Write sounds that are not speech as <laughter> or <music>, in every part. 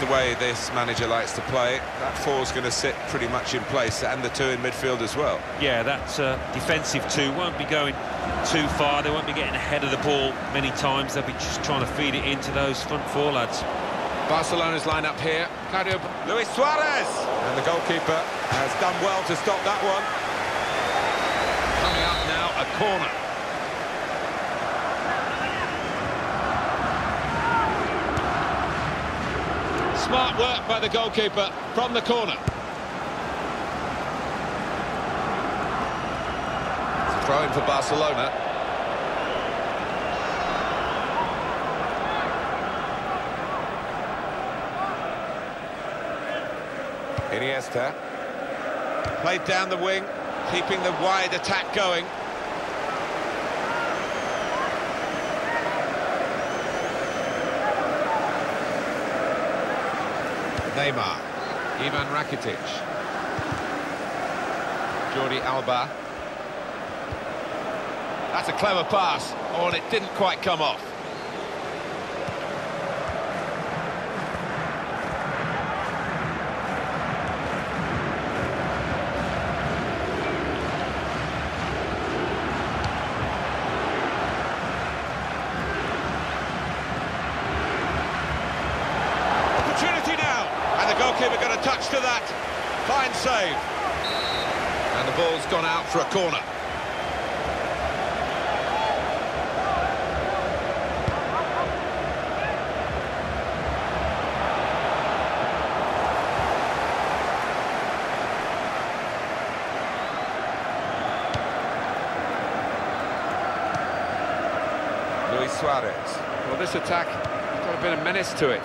With the way this manager likes to play, that four's going to sit pretty much in place, and the two in midfield as well. Yeah, that uh, defensive two won't be going too far. They won't be getting ahead of the ball many times. They'll be just trying to feed it into those front four lads. Barcelona's lineup here. Claudio Luis Suarez! And the goalkeeper has done well to stop that one. Coming up now, a corner. Smart work by the goalkeeper from the corner. It's a throw in for Barcelona. Iniesta. Played down the wing, keeping the wide attack going. Neymar. Ivan Rakitic. Jordi Alba. That's a clever pass. Oh, and it didn't quite come off. Opportunity now. And the goalkeeper got a touch to that. Fine save. And the ball's gone out for a corner. Luis Suarez. Well, this attack has got a bit of menace to it.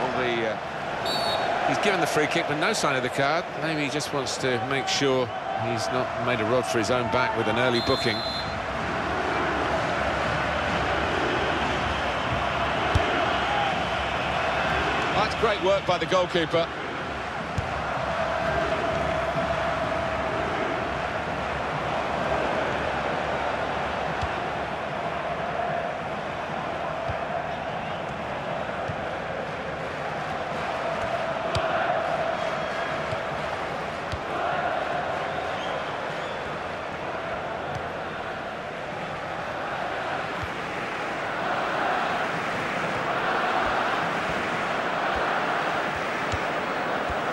Well, the, uh, he's given the free kick, but no sign of the card. Maybe he just wants to make sure he's not made a rod for his own back with an early booking. That's great work by the goalkeeper.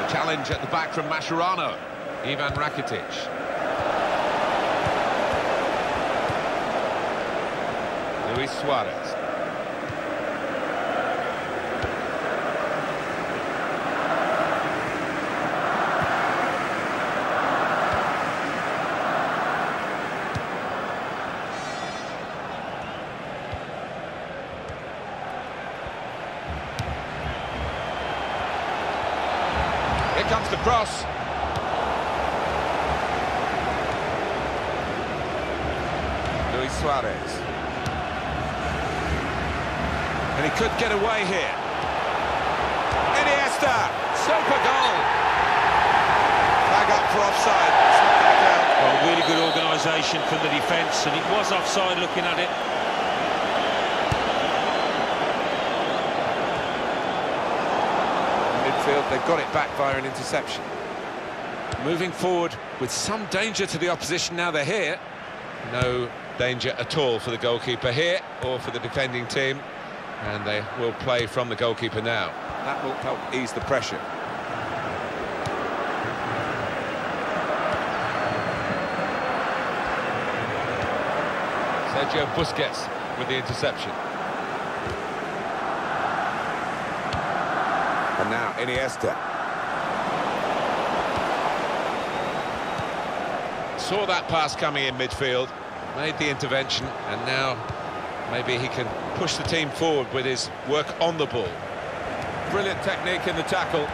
The challenge at the back from Mascherano. Ivan Rakitic. Luis Suarez. Comes the cross. Luis Suarez. And he could get away here. Iniesta! Super goal! Flag up for offside. Well, really good organisation from the defence, and it was offside looking at it. midfield. They've got it back via an interception. Moving forward with some danger to the opposition now they're here. No danger at all for the goalkeeper here or for the defending team. And they will play from the goalkeeper now. That will help ease the pressure. Sergio Busquets with the interception. Now Iniesta. Saw that pass coming in midfield, made the intervention, and now maybe he can push the team forward with his work on the ball. Brilliant technique in the tackle.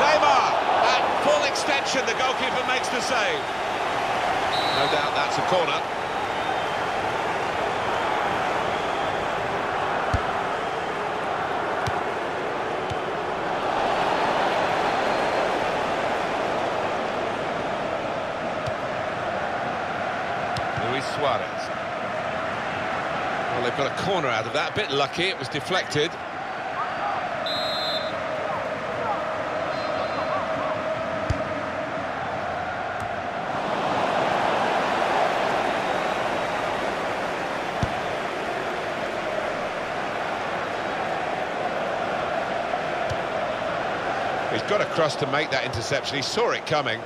Neymar, at full extension, the goalkeeper makes the save. No doubt that's a corner. Luis Suarez. Well, they've got a corner out of that. A bit lucky, it was deflected. He's got across to make that interception. He saw it coming.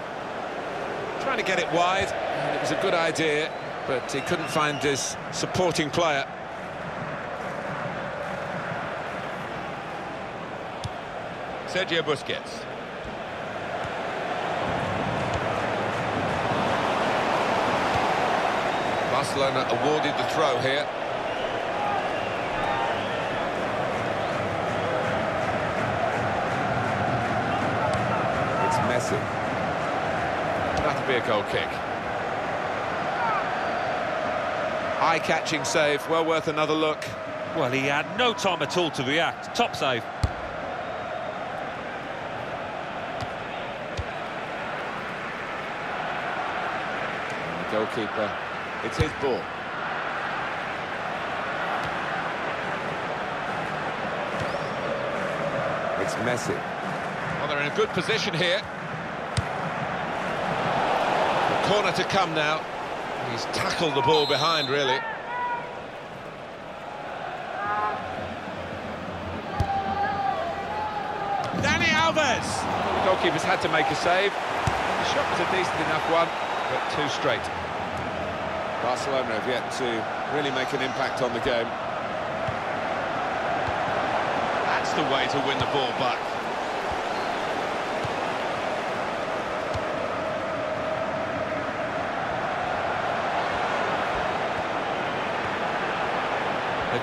Trying to get it wide, it was a good idea, but he couldn't find his supporting player. Sergio Busquets. Barcelona awarded the throw here. It's Messi. That'll be a goal kick. Eye-catching save, well worth another look. Well, he had no time at all to react. Top save. The goalkeeper, it's his ball. It's Messi. Well, they're in a good position here. The corner to come now. He's tackled the ball behind, really. Dani Alves! The goalkeeper's had to make a save. The shot was a decent enough one, but too straight. Barcelona have yet to really make an impact on the game. That's the way to win the ball back.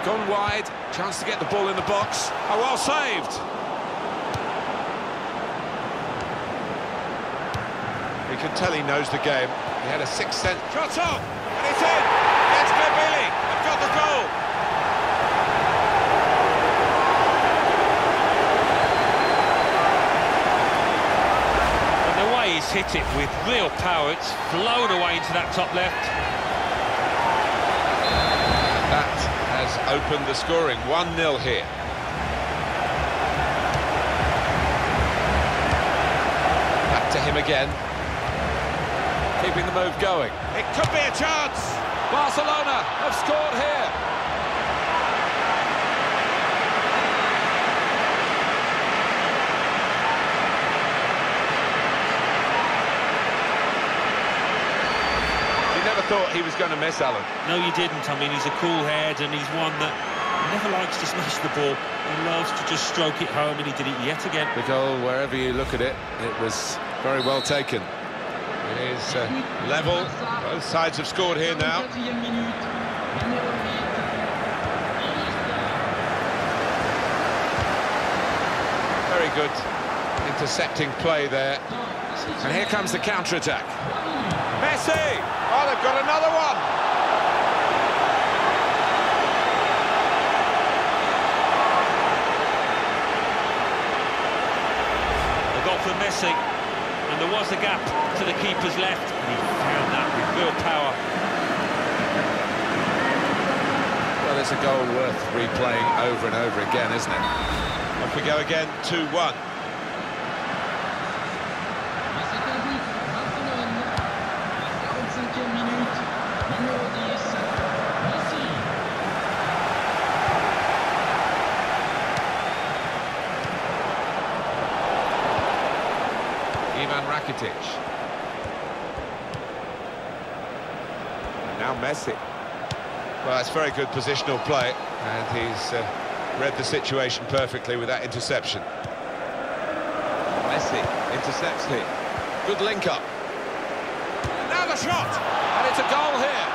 Gone wide, chance to get the ball in the box. Oh, well saved. You can tell he knows the game. He had a sixth sense. Shot on, and it's in. It's Billy. They've got the goal. And the way he's hit it with real power, it's flown away into that top left. That has opened the scoring. 1-0 here. Back to him again. Keeping the move going. It could be a chance. Barcelona have scored here. You never thought he was going to miss, Alan. No, you didn't. I mean, he's a cool head and he's one that never likes to <laughs> smash the ball. He loves to just stroke it home, and he did it yet again. The goal, wherever you look at it, it was very well taken. It is uh, level. Both sides have scored here now. Very good intercepting play there. And here comes the counter-attack. Messi! They've got another one! A goal for Messi, and there was a gap to the keeper's left, and he found that with real power. Well, it's a goal worth replaying over and over again, isn't it? Off we go again, 2-1. Ivan Rakitic. And now Messi. Well, it's very good positional play, and he's uh, read the situation perfectly with that interception. Messi intercepts here. Good link-up. Now the shot! And it's a goal here.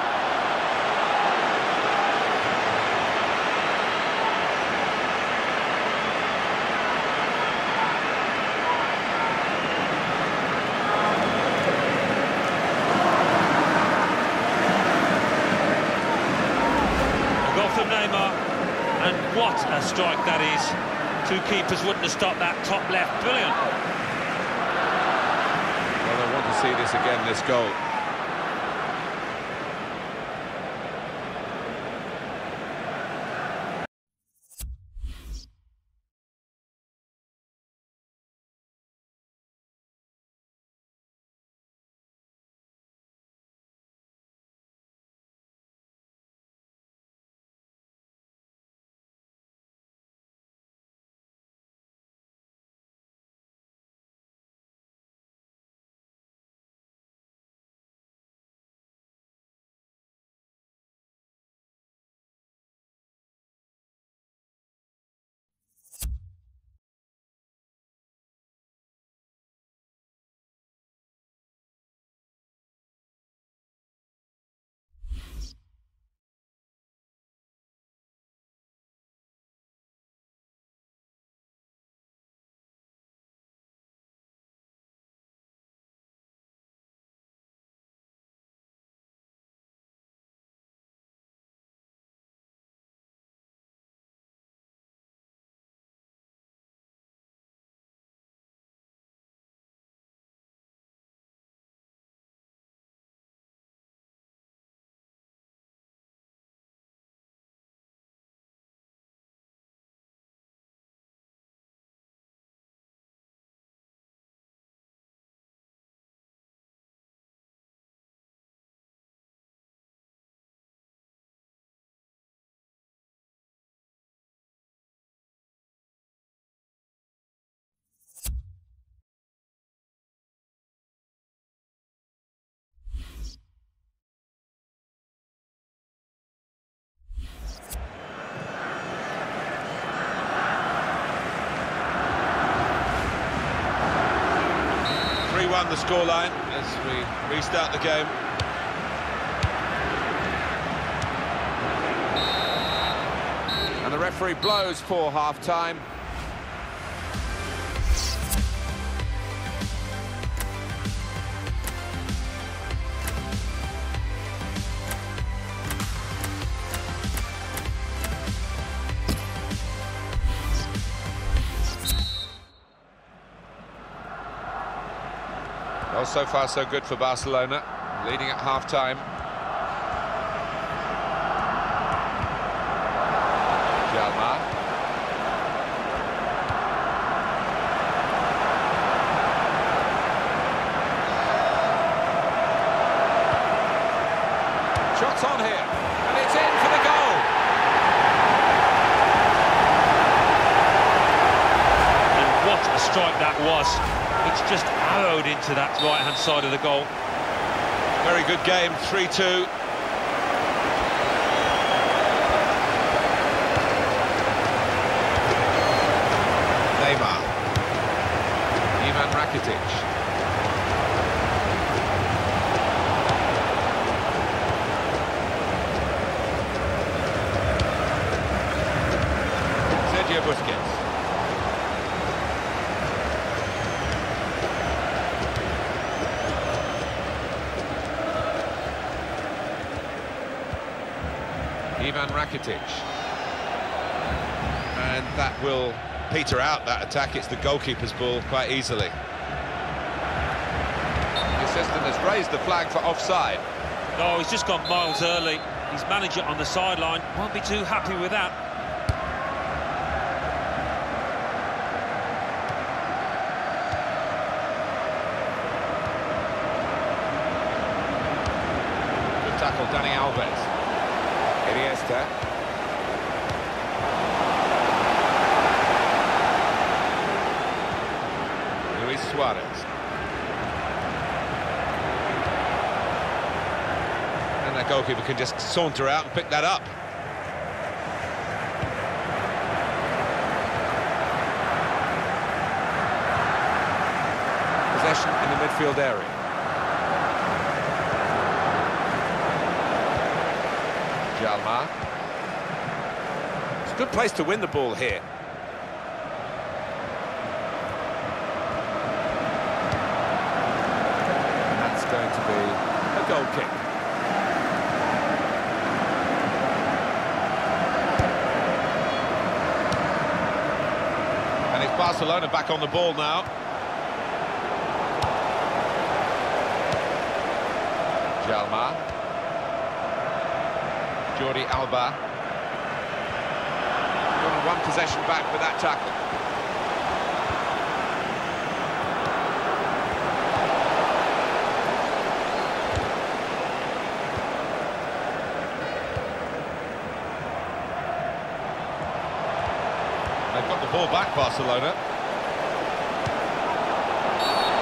strike that is. Two keepers wouldn't have stopped that top left. Brilliant. Well, I want to see this again, this goal. The scoreline as we restart the game. And the referee blows for half-time. So far so good for Barcelona, leading at half-time. Jalmar. Shots on here, and it's in for the goal. And what a strike that was. It's just arrowed into that right-hand side of the goal. Very good game, 3-2. Neymar. Ivan Rakitic. Sergio Busquets. Ivan Rakitic. And that will peter out that attack. It's the goalkeeper's ball quite easily. The assistant has raised the flag for offside. Oh, he's just gone miles early. His manager on the sideline won't be too happy with that. Good tackle, Dani Alves. Iniesta. Luis Suarez. And that goalkeeper can just saunter out and pick that up. Possession in the midfield area. Jalmar. It's a good place to win the ball here. And that's going to be a goal kick. Barcelona back on the ball now. Djalma. Jordi Alba. One possession back for that tackle. They've got the ball back, Barcelona.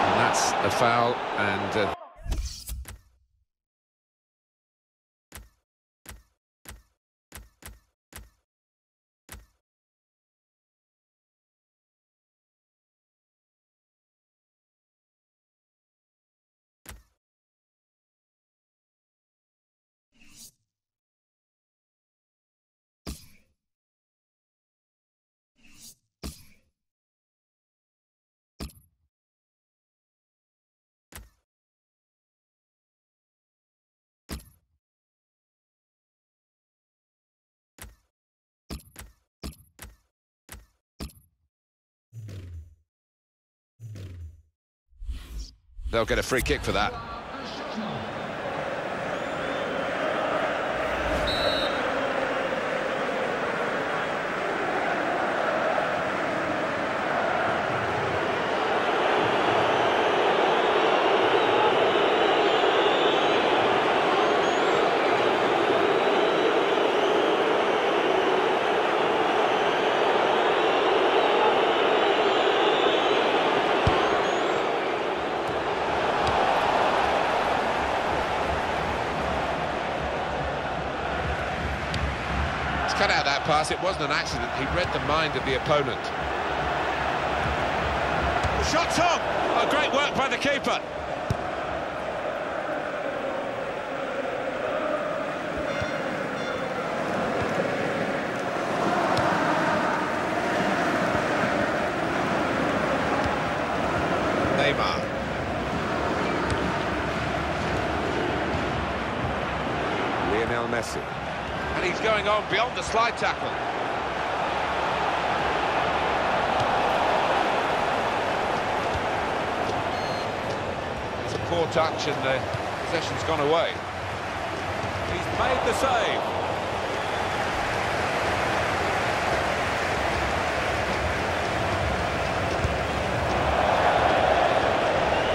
And that's a foul, and uh, They'll get a free kick for that. cut out that pass. It wasn't an accident. He read the mind of the opponent. Shots on! Oh, great work by the keeper. Neymar. Lionel Messi. He's going on beyond the slide tackle. It's a poor touch and the possession's gone away. He's made the save.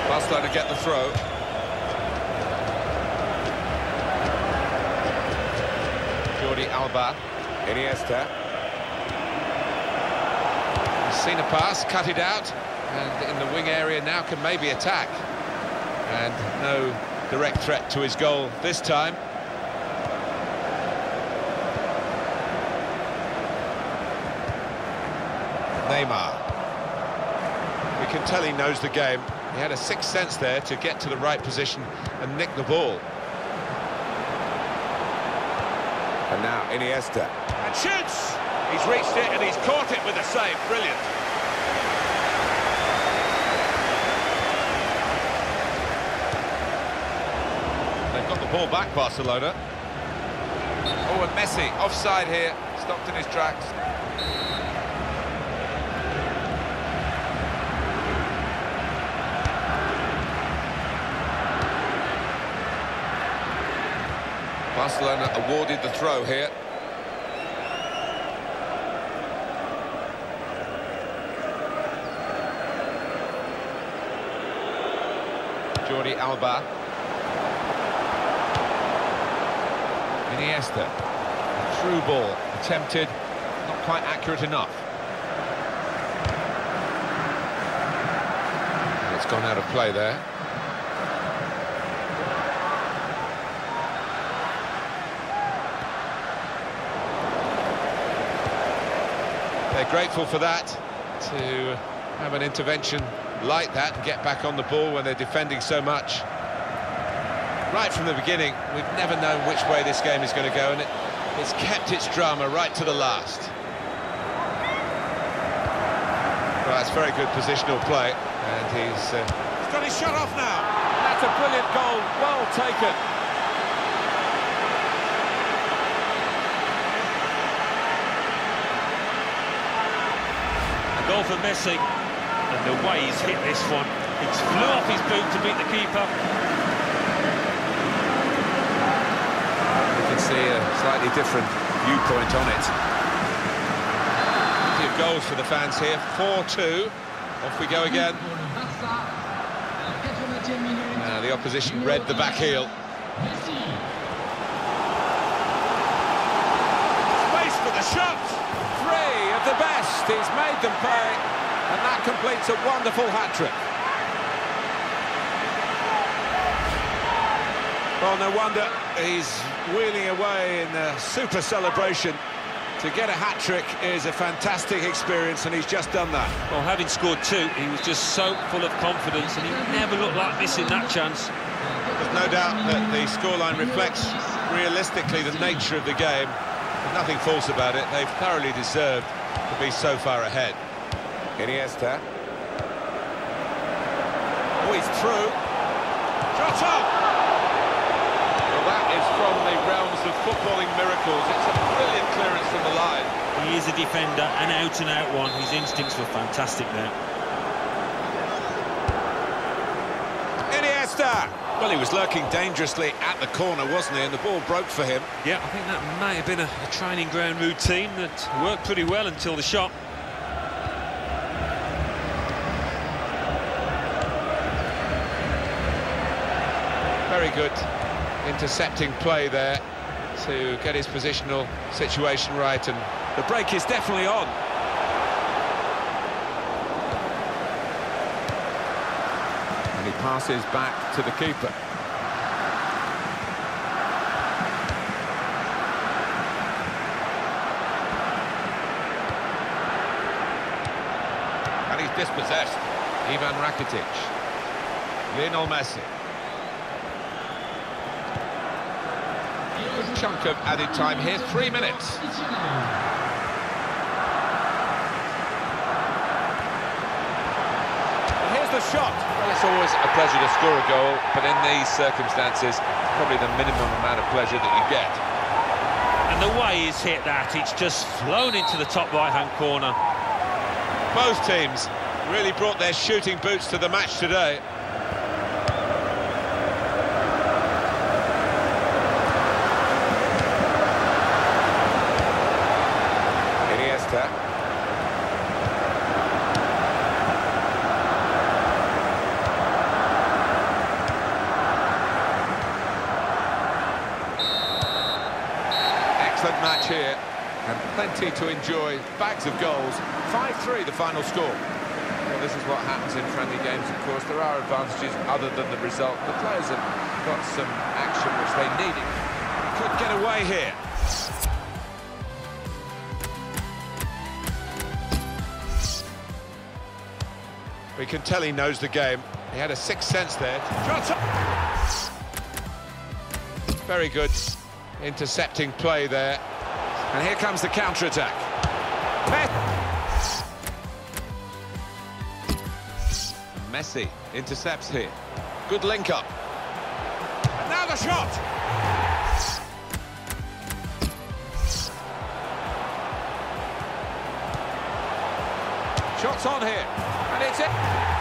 Barcelona get the throw. Jordi Alba, Iniesta. He's seen a pass, cut it out, and in the wing area now can maybe attack. And no direct threat to his goal this time. Neymar. We can tell he knows the game. He had a sixth sense there to get to the right position and nick the ball. And now Iniesta. And shoots! He's reached it and he's caught it with a save. Brilliant. They've got the ball back, Barcelona. Oh, and Messi, offside here, stopped in his tracks. Barcelona awarded the throw here. Jordi Alba. Iniesta. Through ball. Attempted. Not quite accurate enough. It's gone out of play there. They're grateful for that, to have an intervention like that and get back on the ball when they're defending so much. Right from the beginning, we've never known which way this game is going to go, and it, it's kept its drama right to the last. Well, that's very good positional play, and he's... Uh... he's got his shot off now! That's a brilliant goal, well taken. Goal goal for Messi. And the way he's hit this one, it's flew off his boot to beat the keeper. You can see a slightly different viewpoint on it. Plenty of goals for the fans here. 4-2. Off we go again. Uh, the opposition read the back heel. Space for the shot! Three of. He's made them pay. And that completes a wonderful hat-trick. Well, no wonder he's wheeling away in a super celebration. To get a hat-trick is a fantastic experience, and he's just done that. Well, having scored two, he was just so full of confidence, and he never looked like missing that chance. There's no doubt that the scoreline reflects realistically the nature of the game. There's nothing false about it. They've thoroughly deserved to be so far ahead. Iniesta. Oh, he's through. Shot on! Well, that is from the realms of footballing miracles. It's a brilliant clearance from the line. He is a defender, an out-and-out one. His instincts were fantastic there. Iniesta! Well, he was lurking dangerously at the corner, wasn't he? And the ball broke for him. Yeah, I think that may have been a, a training ground routine that worked pretty well until the shot. Very good intercepting play there to get his positional situation right, and the break is definitely on. And he passes back to the keeper. And he's dispossessed. Ivan Rakitic. Lionel Messi. chunk of added time here, three minutes. And here's the shot. Well, it's always a pleasure to score a goal, but in these circumstances, probably the minimum amount of pleasure that you get. And the way he's hit that, it's just flown into the top right-hand corner. Both teams really brought their shooting boots to the match today. Iniesta. Excellent match here, to enjoy. Bags of goals. 5-3 the final score. Well, this is what happens in friendly games, of course. There are advantages other than the result. The players have got some action which they needed. Could get away here. We can tell he knows the game. He had a sixth sense there. Very good intercepting play there. And here comes the counter-attack. Messi intercepts here. Good link-up. And now the shot! Shots on here, and it's it.